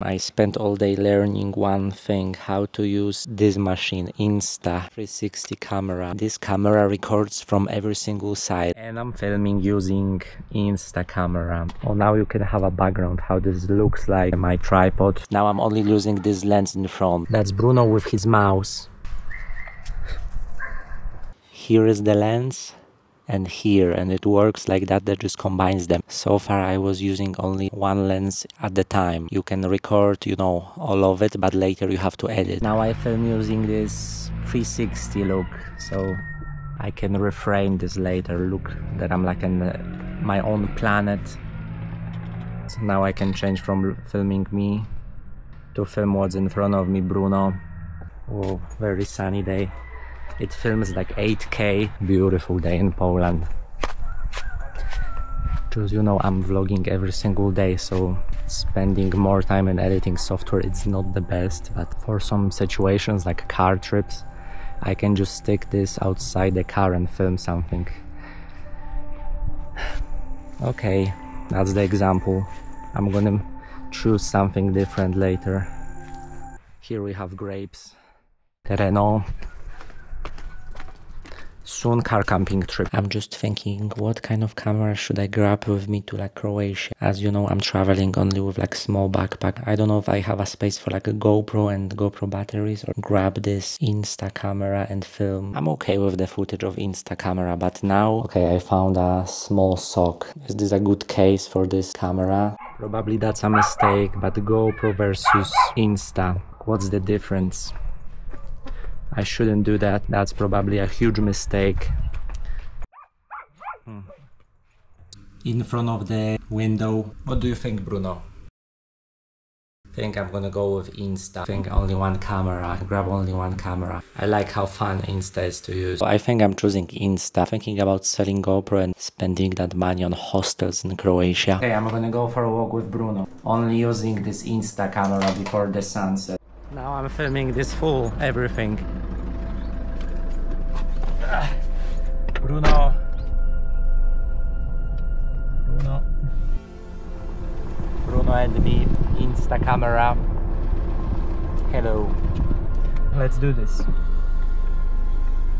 I spent all day learning one thing, how to use this machine, Insta360 camera. This camera records from every single side and I'm filming using Insta camera. Oh, now you can have a background, how this looks like my tripod. Now I'm only losing this lens in front. That's Bruno with his mouse. Here is the lens and here and it works like that that just combines them. So far i was using only one lens at the time. You can record you know all of it but later you have to edit. Now i film using this 360 look so i can reframe this later look that i'm like in uh, my own planet. So now i can change from filming me to film what's in front of me bruno. Oh very sunny day it films like 8K. Beautiful day in Poland. Just you know, I'm vlogging every single day, so spending more time in editing software it's not the best. But for some situations like car trips, I can just stick this outside the car and film something. okay, that's the example. I'm gonna choose something different later. Here we have grapes. Renault soon car camping trip. I'm just thinking what kind of camera should I grab with me to like Croatia. As you know, I'm traveling only with like small backpack. I don't know if I have a space for like a GoPro and GoPro batteries or grab this Insta camera and film. I'm okay with the footage of Insta camera, but now, okay, I found a small sock. Is this a good case for this camera? Probably that's a mistake, but GoPro versus Insta. What's the difference? I shouldn't do that. That's probably a huge mistake. Hmm. In front of the window. What do you think, Bruno? I think I'm gonna go with Insta. I think only one camera. Grab only one camera. I like how fun Insta is to use. I think I'm choosing Insta. Thinking about selling GoPro and spending that money on hostels in Croatia. Okay, I'm gonna go for a walk with Bruno. Only using this Insta camera before the sunset. Now I'm filming this full everything. Bruno. Bruno. Bruno and me, Insta camera. Hello. Let's do this.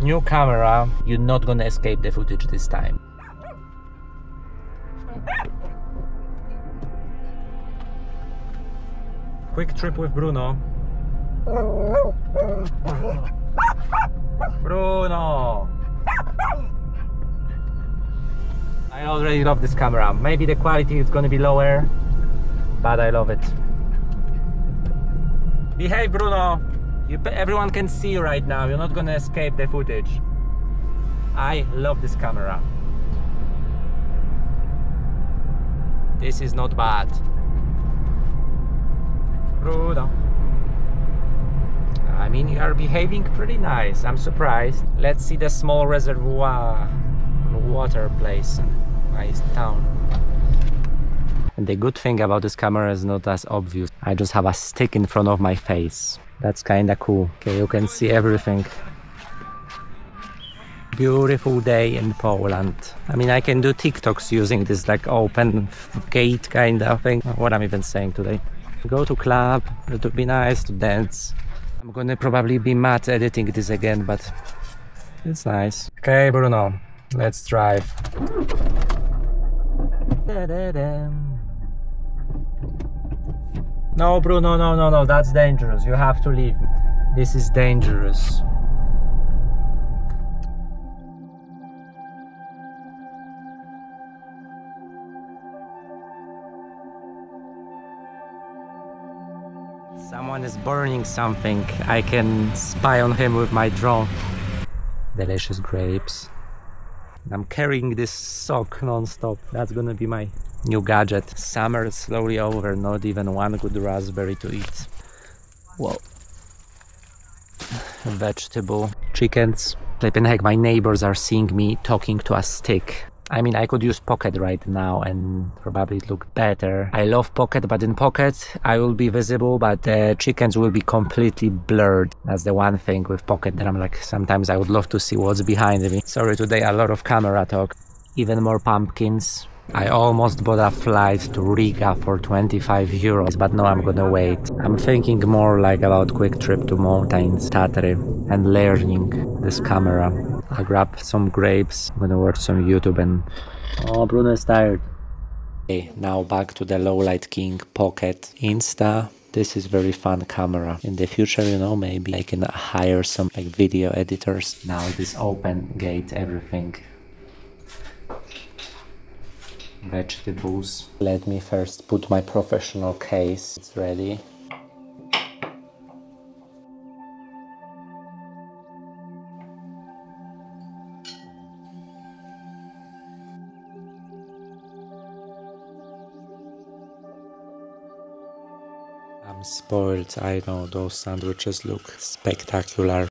New camera, you're not gonna escape the footage this time. Quick trip with Bruno. Bruno! I already love this camera. Maybe the quality is gonna be lower, but I love it. Behave, Bruno! You, everyone can see you right now. You're not gonna escape the footage. I love this camera. This is not bad. Bruno. Mean, you are behaving pretty nice. I'm surprised. Let's see the small reservoir water place. Nice town. And the good thing about this camera is not as obvious. I just have a stick in front of my face. That's kinda cool. Okay, you can see everything. Beautiful day in Poland. I mean, I can do TikToks using this like open gate kind of thing. What I'm even saying today. Go to club, it would be nice to dance. I'm gonna probably be mad editing this again, but it's nice. Okay, Bruno, let's drive. No, Bruno, no, no, no, that's dangerous. You have to leave. This is dangerous. Someone is burning something. I can spy on him with my drone. Delicious grapes. I'm carrying this sock non-stop. That's gonna be my new gadget. Summer is slowly over, not even one good raspberry to eat. Whoa. Vegetable. Chickens. Flipping heck, my neighbors are seeing me talking to a stick. I mean, I could use Pocket right now and probably look better. I love Pocket, but in Pocket, I will be visible, but the chickens will be completely blurred. That's the one thing with Pocket that I'm like, sometimes I would love to see what's behind me. Sorry, today a lot of camera talk. Even more pumpkins. I almost bought a flight to Riga for 25 euros, but no, I'm gonna wait. I'm thinking more like about quick trip to mountains, Tatry, and learning this camera. I'll grab some grapes, I'm gonna watch some YouTube and... Oh, Bruno is tired. Okay, now back to the Lowlight King Pocket Insta. This is very fun camera. In the future you know maybe i can hire some like video editors. Now this open gate everything. Vegetables. Let me first put my professional case. It's ready I'm spoiled, I know those sandwiches look spectacular.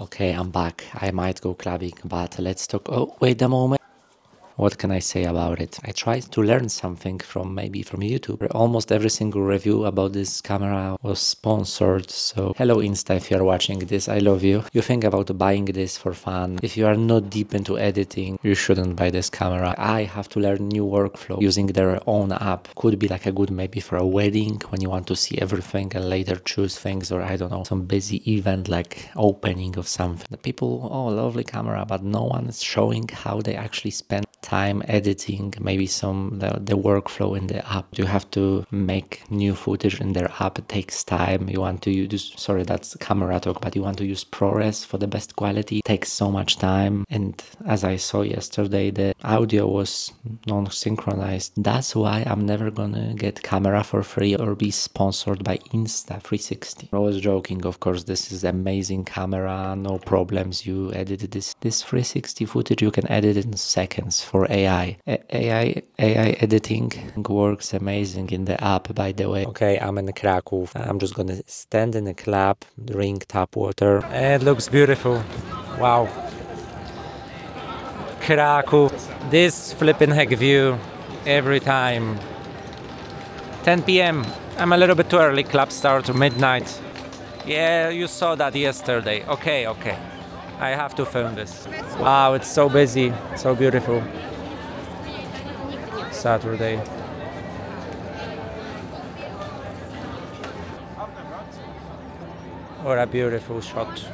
Okay, I'm back. I might go clubbing, but let's talk. Oh, wait a moment. What can I say about it? I tried to learn something from maybe from YouTube. Almost every single review about this camera was sponsored. So hello Insta if you're watching this, I love you. You think about buying this for fun. If you are not deep into editing, you shouldn't buy this camera. I have to learn new workflow using their own app. Could be like a good maybe for a wedding when you want to see everything and later choose things or I don't know, some busy event like opening of something. The people, oh lovely camera, but no one is showing how they actually spend time editing maybe some the, the, workflow in the app. You have to make new footage in their app. It takes time. You want to use sorry that's camera talk but you want to use ProRes for the best quality. It takes so much time. And as I saw yesterday the audio was non-synchronized. That's why I'm never gonna get camera for free or be sponsored by Insta360 I was joking of course this is amazing camera. No problems. You edited this this 360 footage you can edit in seconds for AI. AI AI editing works amazing in the app, by the way. Okay, I'm in Krakow. I'm just gonna stand in a club, drink tap water. It looks beautiful. Wow. Krakow. This flipping heck view every time. 10 p.m. I'm a little bit too early. Club start midnight. Yeah, you saw that yesterday. Okay, okay. I have to film this. Wow, it's so busy, so beautiful. Saturday. What a beautiful shot.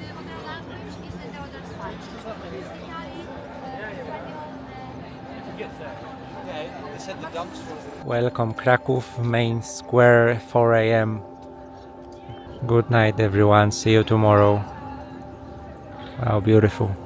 Welcome Krakow, main square, 4 a.m. Good night everyone, see you tomorrow. Wow, beautiful.